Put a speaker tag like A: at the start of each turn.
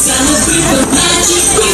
A: Celebrate the magic.